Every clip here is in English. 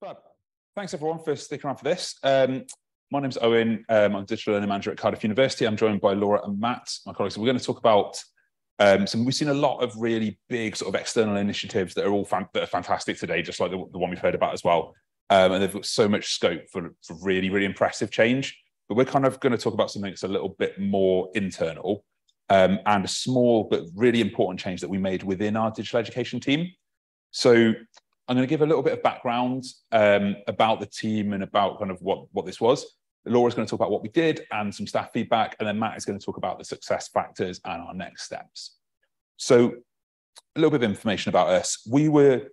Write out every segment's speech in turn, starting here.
But thanks everyone for sticking around for this. Um, my name's Owen. Um, I'm digital learning manager at Cardiff University. I'm joined by Laura and Matt, my colleagues. we're going to talk about um, some. We've seen a lot of really big sort of external initiatives that are all fan, that are fantastic today, just like the, the one we've heard about as well. Um, and they've got so much scope for, for really, really impressive change. But we're kind of going to talk about something that's a little bit more internal um, and a small but really important change that we made within our digital education team. So I'm going to give a little bit of background um, about the team and about kind of what, what this was. Laura's going to talk about what we did and some staff feedback, and then Matt is going to talk about the success factors and our next steps. So a little bit of information about us. We were,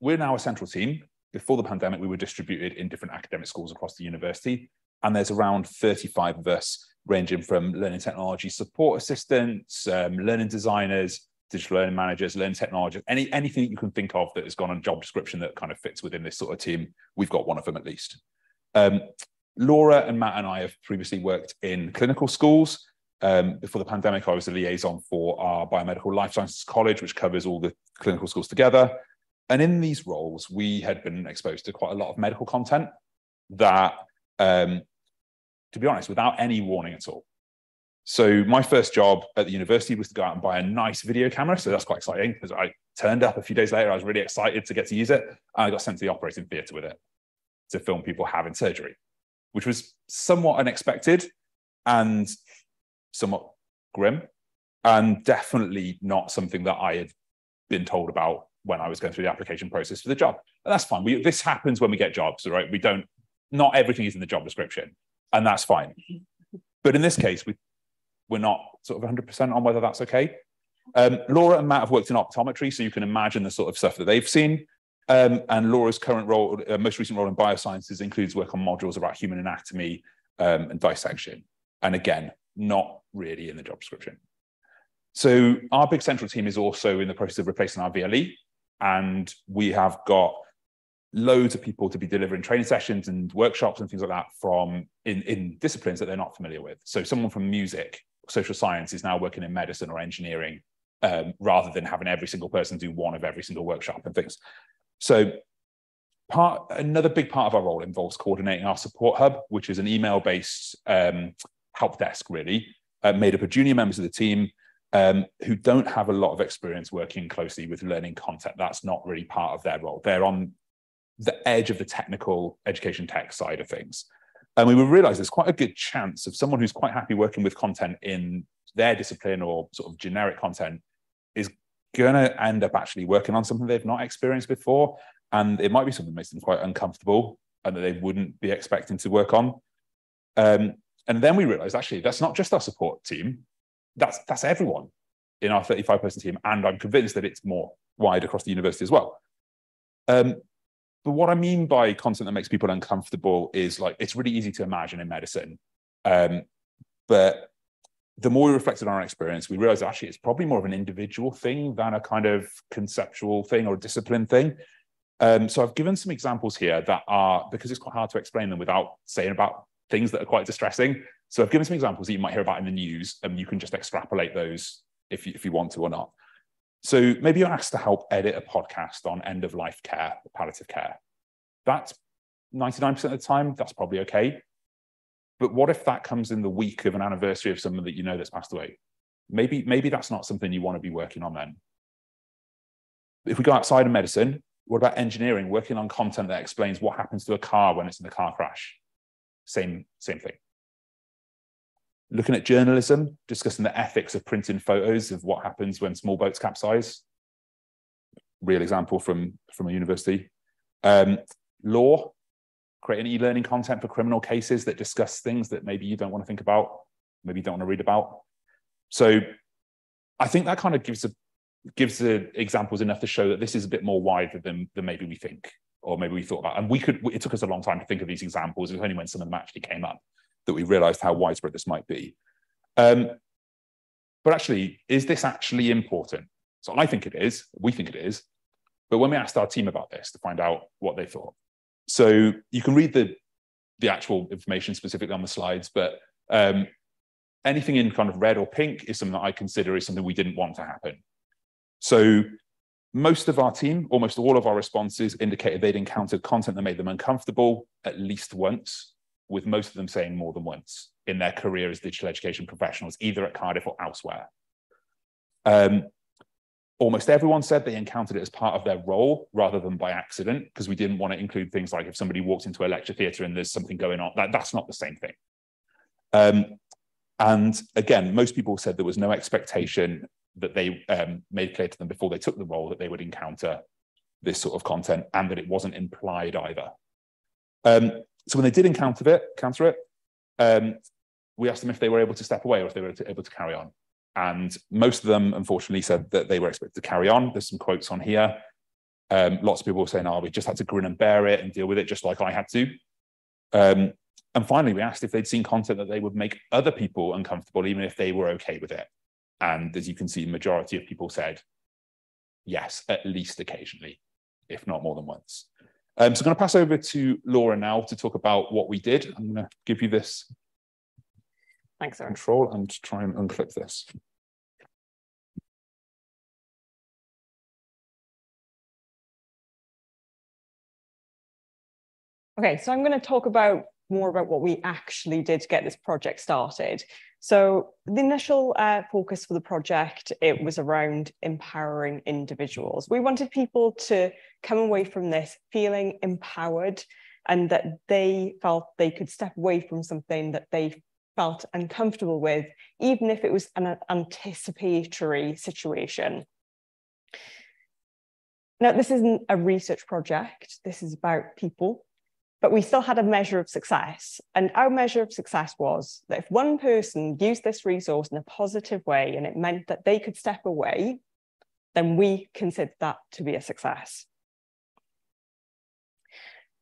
we're now a central team. Before the pandemic, we were distributed in different academic schools across the university, and there's around 35 of us, ranging from learning technology support assistants, um, learning designers, digital learning managers, learning technologists, any anything you can think of that has gone on a job description that kind of fits within this sort of team, we've got one of them at least. Um, Laura and Matt and I have previously worked in clinical schools. Um, before the pandemic, I was a liaison for our biomedical life sciences college, which covers all the clinical schools together. And in these roles, we had been exposed to quite a lot of medical content that, um, to be honest, without any warning at all, so my first job at the university was to go out and buy a nice video camera. So that's quite exciting because I turned up a few days later. I was really excited to get to use it. And I got sent to the operating theatre with it to film people having surgery, which was somewhat unexpected and somewhat grim and definitely not something that I had been told about when I was going through the application process for the job. And that's fine. We, this happens when we get jobs, right? We don't, not everything is in the job description, and that's fine. But in this case, we we're not sort of 100% on whether that's okay. Um, Laura and Matt have worked in optometry, so you can imagine the sort of stuff that they've seen. Um, and Laura's current role, uh, most recent role in biosciences, includes work on modules about human anatomy um, and dissection. And again, not really in the job description. So our big central team is also in the process of replacing our VLE, and we have got loads of people to be delivering training sessions and workshops and things like that from in, in disciplines that they're not familiar with. So someone from music social science is now working in medicine or engineering um, rather than having every single person do one of every single workshop and things. So part another big part of our role involves coordinating our support hub, which is an email-based um, help desk, really, uh, made up of junior members of the team um, who don't have a lot of experience working closely with learning content. That's not really part of their role. They're on the edge of the technical education tech side of things. And we would realize there's quite a good chance of someone who's quite happy working with content in their discipline or sort of generic content is going to end up actually working on something they've not experienced before. And it might be something that makes them quite uncomfortable and that they wouldn't be expecting to work on. Um, and then we realized actually that's not just our support team, that's, that's everyone in our 35 person team. And I'm convinced that it's more wide across the university as well. Um, but what I mean by content that makes people uncomfortable is like it's really easy to imagine in medicine. Um, but the more we reflected on our experience, we realized actually it's probably more of an individual thing than a kind of conceptual thing or a discipline thing. Um, so I've given some examples here that are because it's quite hard to explain them without saying about things that are quite distressing. So I've given some examples that you might hear about in the news, and you can just extrapolate those if you, if you want to or not. So maybe you're asked to help edit a podcast on end of life care, palliative care. That's 99% of the time, that's probably okay. But what if that comes in the week of an anniversary of someone that you know that's passed away? Maybe, maybe that's not something you want to be working on then. If we go outside of medicine, what about engineering, working on content that explains what happens to a car when it's in a car crash? Same, same thing looking at journalism, discussing the ethics of printing photos of what happens when small boats capsize. Real example from, from a university. Um, law, creating e-learning content for criminal cases that discuss things that maybe you don't want to think about, maybe you don't want to read about. So I think that kind of gives a gives the examples enough to show that this is a bit more wider than, than maybe we think or maybe we thought about. And we could, it took us a long time to think of these examples. It was only when some of them actually came up that we realized how widespread this might be. Um, but actually, is this actually important? So I think it is, we think it is. But when we asked our team about this to find out what they thought, so you can read the, the actual information specifically on the slides, but um, anything in kind of red or pink is something that I consider is something we didn't want to happen. So most of our team, almost all of our responses indicated they'd encountered content that made them uncomfortable at least once, with most of them saying more than once in their career as digital education professionals, either at Cardiff or elsewhere. Um, almost everyone said they encountered it as part of their role rather than by accident, because we didn't want to include things like if somebody walks into a lecture theatre and there's something going on, that, that's not the same thing. Um, and again, most people said there was no expectation that they um, made clear to them before they took the role that they would encounter this sort of content and that it wasn't implied either. Um, so when they did encounter it, counter it, um, we asked them if they were able to step away or if they were able to carry on. And most of them, unfortunately, said that they were expected to carry on. There's some quotes on here. Um, lots of people were saying, oh, we just had to grin and bear it and deal with it just like I had to. Um, and finally, we asked if they'd seen content that they would make other people uncomfortable, even if they were okay with it. And as you can see, the majority of people said yes, at least occasionally, if not more than once. Um, so I'm going to pass over to Laura now to talk about what we did. I'm going to give you this Thanks, Owen. control and try and unclip this. Okay, so I'm going to talk about more about what we actually did to get this project started. So the initial uh, focus for the project, it was around empowering individuals. We wanted people to come away from this feeling empowered and that they felt they could step away from something that they felt uncomfortable with, even if it was an anticipatory situation. Now, this isn't a research project. This is about people but we still had a measure of success. And our measure of success was that if one person used this resource in a positive way and it meant that they could step away, then we considered that to be a success.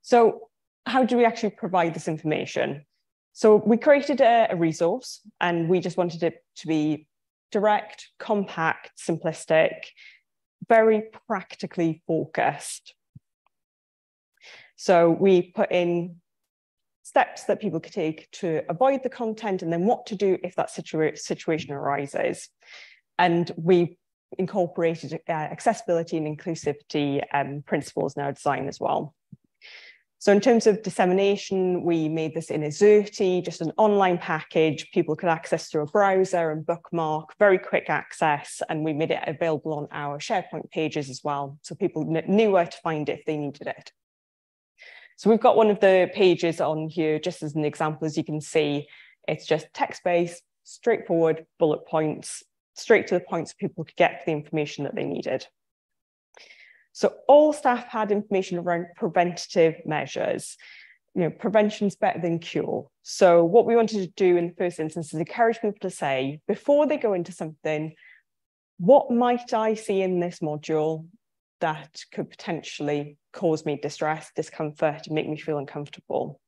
So how do we actually provide this information? So we created a, a resource and we just wanted it to be direct, compact, simplistic, very practically focused. So we put in steps that people could take to avoid the content and then what to do if that situa situation arises. And we incorporated uh, accessibility and inclusivity um, principles in our design as well. So in terms of dissemination, we made this in Xerte, just an online package people could access through a browser and bookmark, very quick access, and we made it available on our SharePoint pages as well, so people knew where to find it if they needed it. So we've got one of the pages on here, just as an example, as you can see, it's just text-based, straightforward bullet points, straight to the point so people could get the information that they needed. So all staff had information around preventative measures. You know, prevention's better than cure. So what we wanted to do in the first instance is encourage people to say, before they go into something, what might I see in this module that could potentially cause me distress, discomfort, make me feel uncomfortable.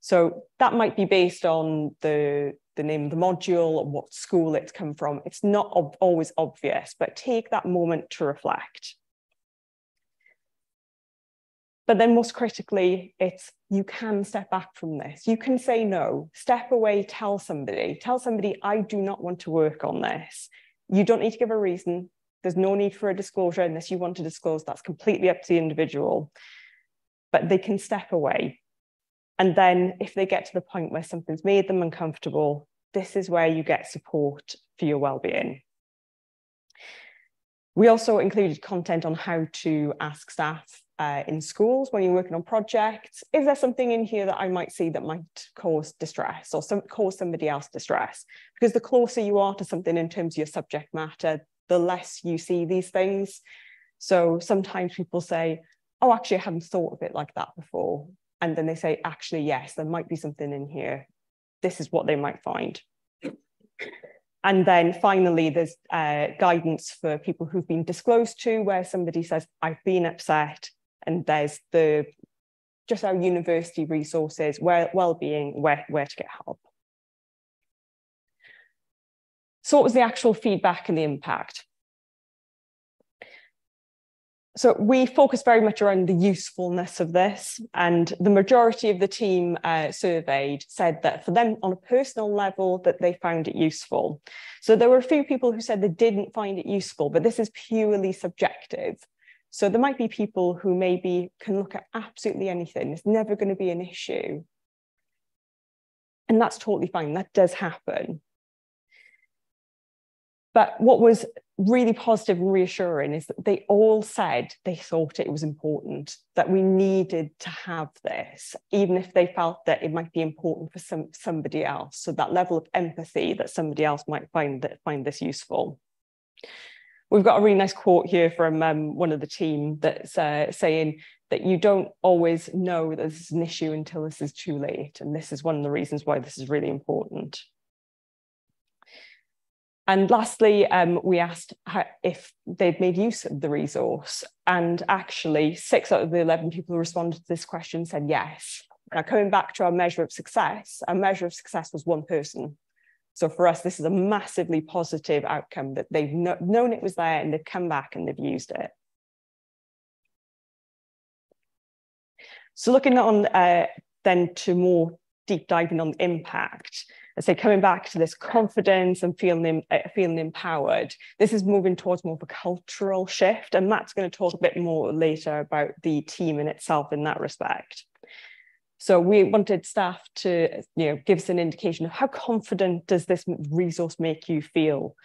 So that might be based on the, the name of the module or what school it's come from. It's not ob always obvious, but take that moment to reflect. But then most critically, it's you can step back from this. You can say no, step away, tell somebody, tell somebody, I do not want to work on this. You don't need to give a reason. There's no need for a disclosure unless you want to disclose. That's completely up to the individual. But they can step away. And then if they get to the point where something's made them uncomfortable, this is where you get support for your well-being. We also included content on how to ask staff uh, in schools when you're working on projects. Is there something in here that I might see that might cause distress or some, cause somebody else distress? Because the closer you are to something in terms of your subject matter, the less you see these things. So sometimes people say, oh, actually, I hadn't thought of it like that before. And then they say, actually, yes, there might be something in here. This is what they might find. And then finally, there's uh, guidance for people who've been disclosed to, where somebody says, I've been upset. And there's the just our university resources, well-being, where, where to get help. So what was the actual feedback and the impact? so we focus very much around the usefulness of this and the majority of the team uh, surveyed said that for them on a personal level that they found it useful. So there were a few people who said they didn't find it useful but this is purely subjective. So there might be people who maybe can look at absolutely anything. It's never going to be an issue. And that's totally fine. That does happen but what was really positive and reassuring is that they all said they thought it was important that we needed to have this even if they felt that it might be important for some somebody else. So that level of empathy that somebody else might find that find this useful. We've got a really nice quote here from um, one of the team that's uh, saying that you don't always know that this is an issue until this is too late. And this is one of the reasons why this is really important and lastly, um, we asked how, if they'd made use of the resource. And actually, six out of the 11 people who responded to this question said yes. Now, coming back to our measure of success, our measure of success was one person. So for us, this is a massively positive outcome that they've no known it was there and they've come back and they've used it. So looking on uh, then to more deep diving on the impact, I say coming back to this confidence and feeling uh, feeling empowered. This is moving towards more of a cultural shift, and Matt's going to talk a bit more later about the team in itself in that respect. So we wanted staff to you know give us an indication of how confident does this resource make you feel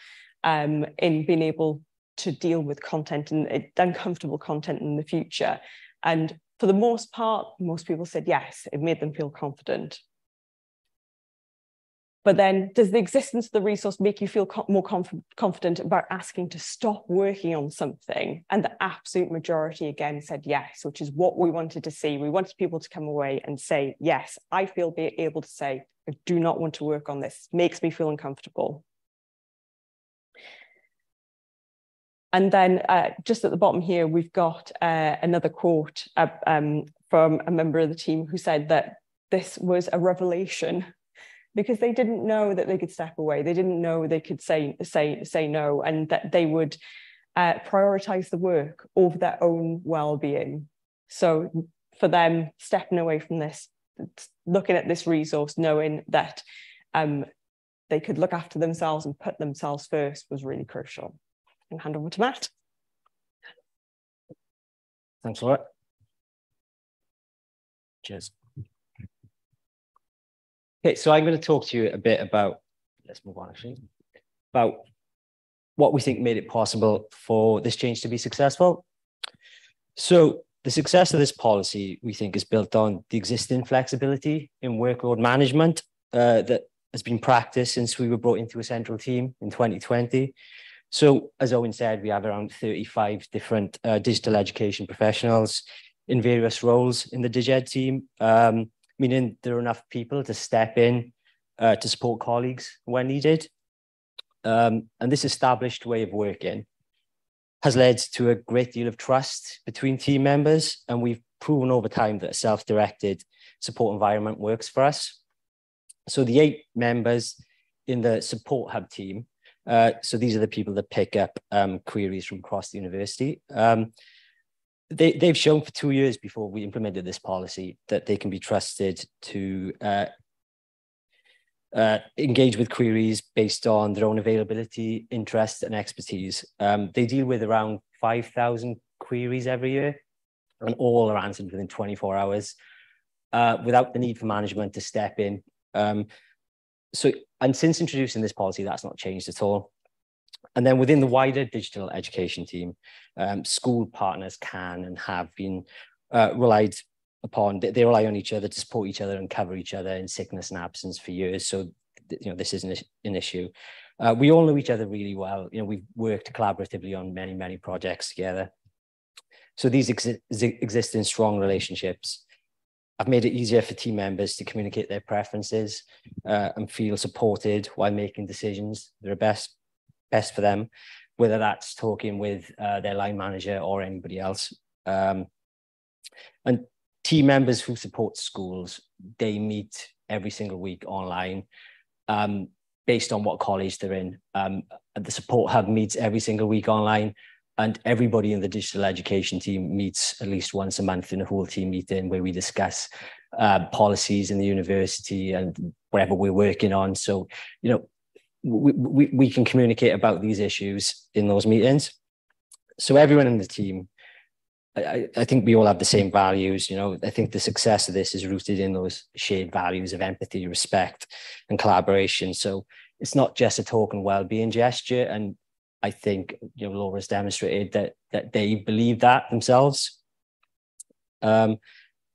um, in being able to deal with content and uh, uncomfortable content in the future. And for the most part, most people said yes, it made them feel confident. But then does the existence of the resource make you feel co more conf confident about asking to stop working on something? And the absolute majority again said yes, which is what we wanted to see. We wanted people to come away and say, yes, I feel be able to say, I do not want to work on this. Makes me feel uncomfortable. And then uh, just at the bottom here, we've got uh, another quote uh, um, from a member of the team who said that this was a revelation because they didn't know that they could step away. They didn't know they could say say say no, and that they would uh, prioritize the work over their own well-being. So for them, stepping away from this, looking at this resource, knowing that um, they could look after themselves and put themselves first was really crucial. And hand over to Matt. Thanks a lot. Cheers. Okay, so I'm going to talk to you a bit about, let's move on actually, about what we think made it possible for this change to be successful. So the success of this policy, we think, is built on the existing flexibility in workload management uh, that has been practiced since we were brought into a central team in 2020. So as Owen said, we have around 35 different uh, digital education professionals in various roles in the DigEd team. Um, meaning there are enough people to step in uh, to support colleagues when needed. Um, and this established way of working has led to a great deal of trust between team members. And we've proven over time that a self-directed support environment works for us. So the eight members in the support hub team, uh, so these are the people that pick up um, queries from across the university. Um, they, they've shown for two years before we implemented this policy that they can be trusted to uh, uh, engage with queries based on their own availability, interest, and expertise. Um, they deal with around 5,000 queries every year, and all are answered within 24 hours uh, without the need for management to step in. Um, so, and since introducing this policy, that's not changed at all. And then within the wider digital education team, um, school partners can and have been uh, relied upon. They, rely on each other to support each other and cover each other in sickness and absence for years. So, you know, this isn't an issue. Uh, we all know each other really well. You know, we've worked collaboratively on many, many projects together. So these exi existing strong relationships I've made it easier for team members to communicate their preferences uh, and feel supported while making decisions that are best best for them, whether that's talking with uh, their line manager or anybody else. Um, and team members who support schools, they meet every single week online um, based on what college they're in. Um, the support hub meets every single week online and everybody in the digital education team meets at least once a month in a whole team meeting where we discuss uh, policies in the university and whatever we're working on. So, you know, we, we, we can communicate about these issues in those meetings. So everyone in the team, I, I think we all have the same values. You know, I think the success of this is rooted in those shared values of empathy, respect, and collaboration. So it's not just a token well-being gesture. And I think you know Laura's demonstrated that that they believe that themselves. Um,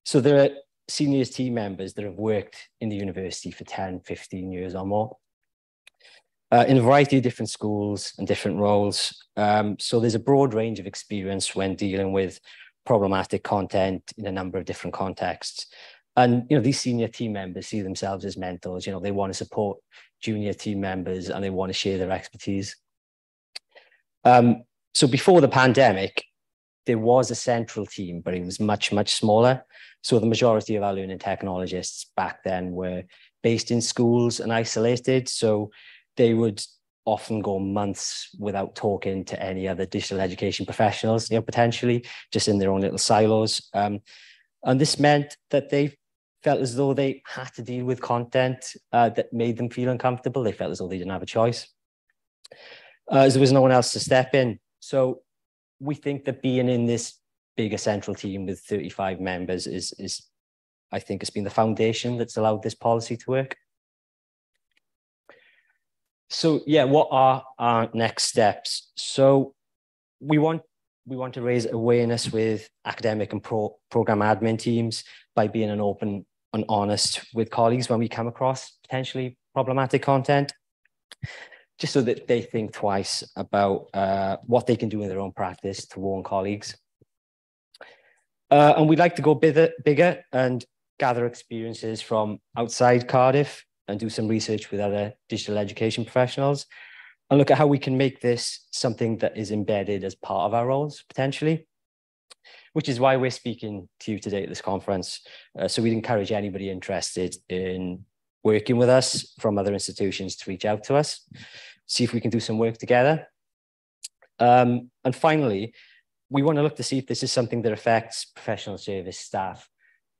so there are seniors team members that have worked in the university for 10, 15 years or more. Uh, in a variety of different schools and different roles. Um, so there's a broad range of experience when dealing with problematic content in a number of different contexts. And you know, these senior team members see themselves as mentors. You know, they want to support junior team members and they want to share their expertise. Um, so before the pandemic, there was a central team, but it was much, much smaller. So the majority of our learning technologists back then were based in schools and isolated. So they would often go months without talking to any other digital education professionals, you know, potentially just in their own little silos. Um, and this meant that they felt as though they had to deal with content uh, that made them feel uncomfortable. They felt as though they didn't have a choice uh, as there was no one else to step in. So we think that being in this bigger central team with 35 members is, is I think, has been the foundation that's allowed this policy to work. So yeah, what are our next steps? So we want we want to raise awareness with academic and pro, program admin teams by being an open and honest with colleagues when we come across potentially problematic content just so that they think twice about uh, what they can do in their own practice to warn colleagues. Uh, and we'd like to go bigger, bigger and gather experiences from outside Cardiff and do some research with other digital education professionals and look at how we can make this something that is embedded as part of our roles potentially which is why we're speaking to you today at this conference uh, so we'd encourage anybody interested in working with us from other institutions to reach out to us, see if we can do some work together. Um, and finally, we want to look to see if this is something that affects professional service staff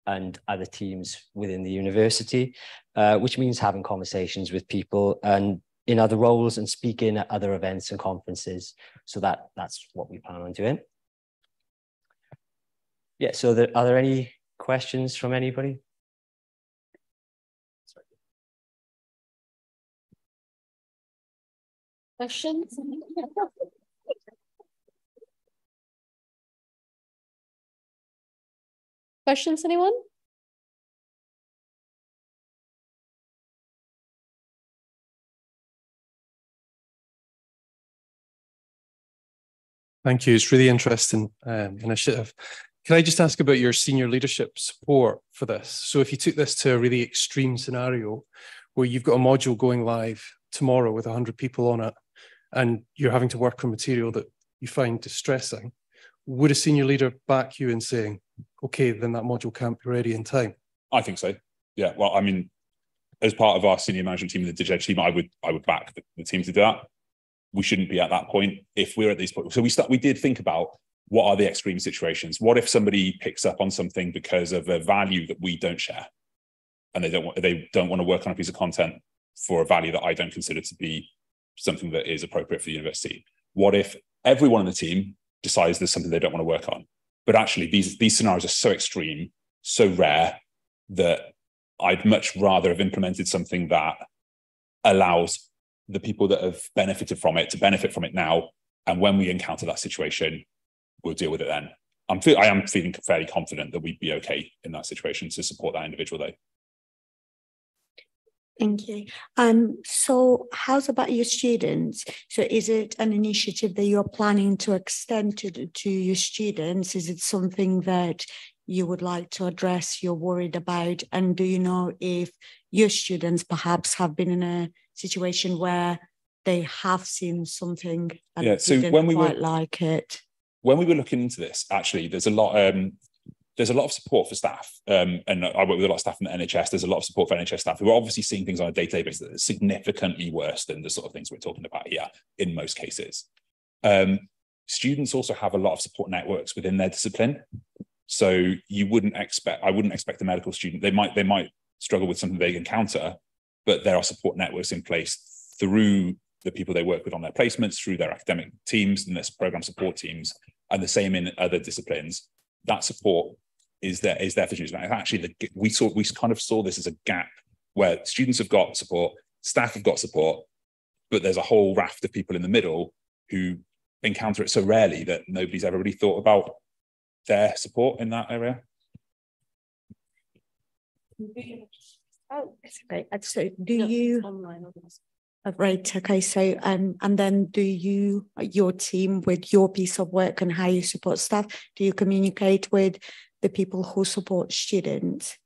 and other teams within the university, uh, which means having conversations with people and in other roles and speaking at other events and conferences. So that that's what we plan on doing. Yeah, so there, are there any questions from anybody? Questions? Questions, anyone? Thank you. It's really interesting um, initiative. Can I just ask about your senior leadership support for this? So if you took this to a really extreme scenario where you've got a module going live tomorrow with 100 people on it, and you're having to work on material that you find distressing, would a senior leader back you in saying, okay, then that module can't be ready in time? I think so. Yeah. Well, I mean, as part of our senior management team, the digital team, I would I would back the, the team to do that. We shouldn't be at that point if we're at these points. So we start. We did think about what are the extreme situations. What if somebody picks up on something because of a value that we don't share, and they don't want they don't want to work on a piece of content for a value that I don't consider to be something that is appropriate for the university? What if everyone on the team decides there's something they don't want to work on? But actually, these, these scenarios are so extreme, so rare that I'd much rather have implemented something that allows the people that have benefited from it to benefit from it now. And when we encounter that situation, we'll deal with it then. I'm I am feeling fairly confident that we'd be okay in that situation to support that individual, though. Thank you. Um, so how's about your students? So is it an initiative that you're planning to extend to, to your students? Is it something that you would like to address, you're worried about? And do you know if your students perhaps have been in a situation where they have seen something and yeah, so when we quite were, like it? When we were looking into this, actually, there's a lot um, there's a lot of support for staff, um, and I work with a lot of staff in the NHS. There's a lot of support for NHS staff who are obviously seeing things on a day-to-day basis that are significantly worse than the sort of things we're talking about here in most cases. Um, students also have a lot of support networks within their discipline. So you wouldn't expect, I wouldn't expect a medical student, they might, they might struggle with something they encounter, but there are support networks in place through the people they work with on their placements, through their academic teams and their program support teams, and the same in other disciplines. That support is there is there for students. And actually, the, we saw we kind of saw this as a gap where students have got support, staff have got support, but there's a whole raft of people in the middle who encounter it so rarely that nobody's ever really thought about their support in that area. Oh, that's great. So, do you? Online. Uh, right. Okay. So, um, and then do you, your team, with your piece of work and how you support staff, do you communicate with the people who support students?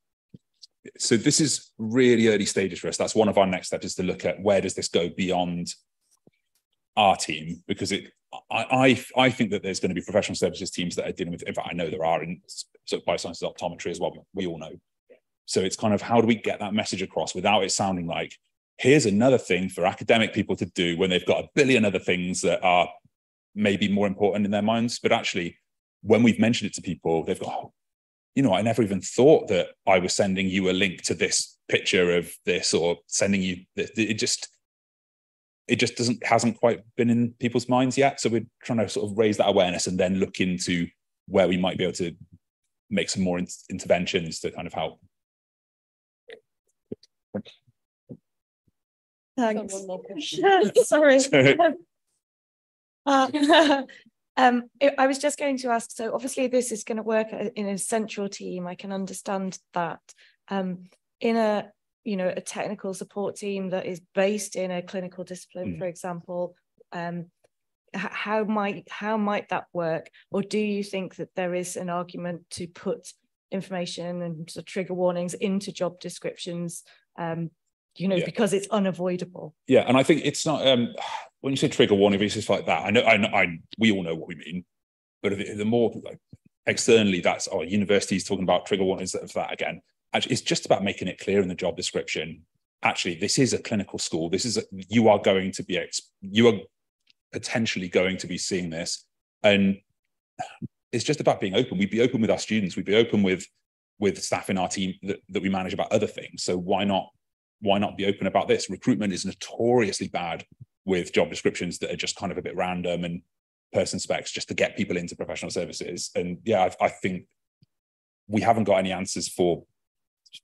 So this is really early stages for us. That's one of our next steps is to look at where does this go beyond our team because it I, I, I think that there's going to be professional services teams that are dealing with. In fact, I know there are in sort of biosciences optometry as well. We all know. So it's kind of how do we get that message across without it sounding like here's another thing for academic people to do when they've got a billion other things that are maybe more important in their minds. But actually, when we've mentioned it to people, they've got, oh, you know, I never even thought that I was sending you a link to this picture of this or sending you. this. It just it just doesn't hasn't quite been in people's minds yet. So we're trying to sort of raise that awareness and then look into where we might be able to make some more in interventions to kind of help. Thanks. Sorry. uh, um, I was just going to ask. So obviously, this is going to work in a central team. I can understand that. Um, in a you know a technical support team that is based in a clinical discipline, mm. for example, um, how might how might that work? Or do you think that there is an argument to put information and sort of trigger warnings into job descriptions? Um, you know, yeah. because it's unavoidable. Yeah, and I think it's not um, when you say trigger warning it's just like that. I know, I, know, I we all know what we mean, but the, the more like, externally, that's our oh, universities talking about trigger warnings of that again actually it's just about making it clear in the job description actually this is a clinical school this is a, you are going to be you are potentially going to be seeing this and it's just about being open we'd be open with our students we'd be open with with staff in our team that, that we manage about other things so why not why not be open about this recruitment is notoriously bad with job descriptions that are just kind of a bit random and person specs just to get people into professional services and yeah I, I think we haven't got any answers for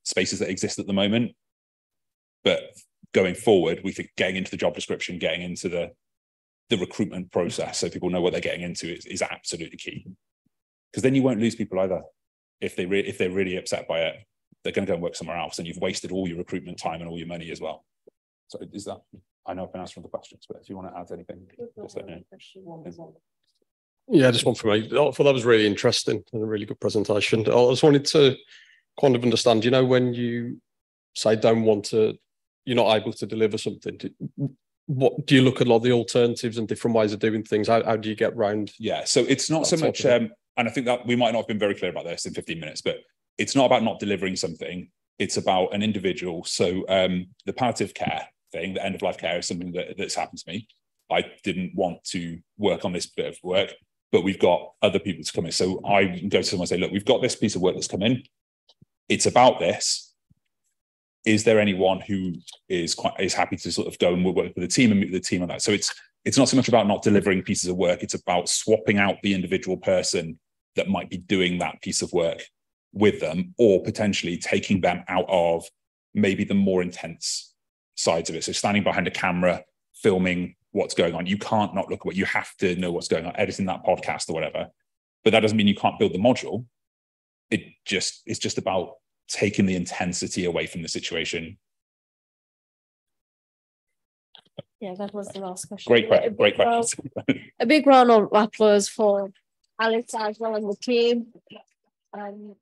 spaces that exist at the moment. But going forward, we think getting into the job description, getting into the the recruitment process, so people know what they're getting into, is, is absolutely key. Because then you won't lose people either. If they re- if they're really upset by it, they're going to go and work somewhere else, and you've wasted all your recruitment time and all your money as well. So is that? I know I've been answering the questions, but if you want to add anything, just let me know. Yeah, just one for me. I thought that was really interesting and a really good presentation. I just wanted to kind of understand, you know, when you say don't want to, you're not able to deliver something, do, what do you look at a lot of the alternatives and different ways of doing things? How, how do you get round? Yeah, so it's not so much, um, and I think that we might not have been very clear about this in 15 minutes, but it's not about not delivering something. It's about an individual. So um, the palliative care thing, the end of life care is something that, that's happened to me. I didn't want to work on this bit of work, but we've got other people to come in. So I go to someone and say, look, we've got this piece of work that's come in it's about this. Is there anyone who is quite is happy to sort of go and work with the team and meet with the team on that? So it's it's not so much about not delivering pieces of work, it's about swapping out the individual person that might be doing that piece of work with them, or potentially taking them out of maybe the more intense sides of it. So standing behind a camera, filming what's going on. You can't not look at what you have to know what's going on, editing that podcast or whatever. But that doesn't mean you can't build the module it just it's just about taking the intensity away from the situation. Yeah, that was the last question. Great, question. great question. a big round of applause for Alex as well and the team. Um,